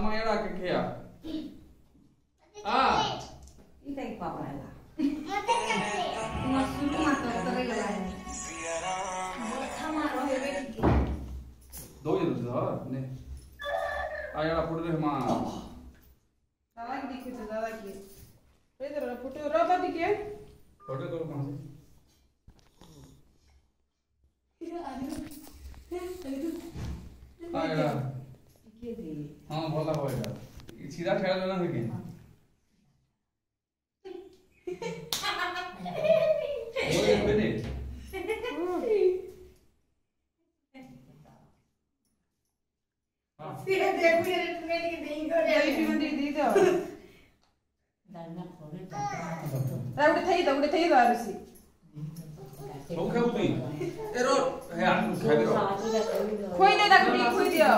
ama era que que ya ah Ita ipapala. Masuk mata terlalu lain. Sama rohe beti. दो ये दो ने आ era por de ma दादा की दिखे तो दादा की इधर फ़ोटो रो दादी के फ़ोटो करो कहाँ से आ era हाँ ହଁ ଭଲ ହବ ଏଇଟା ସିଧା ଛେଡ଼ା ଜଣା ହେଇକି ଗୋଟେ ଥାଇ ତ ଗୋଟେ ଥାଇ ତ ଆରୁ ସି ସବୁ ଖାଉଛୁ ଏର ହେ ଆକୁ ଖାଇ ଦିଅ ଖୋଇ ଦେ ତାକୁ ଟିକେ ଖୋଇ ଦିଅ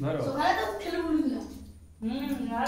धरो हम्म यार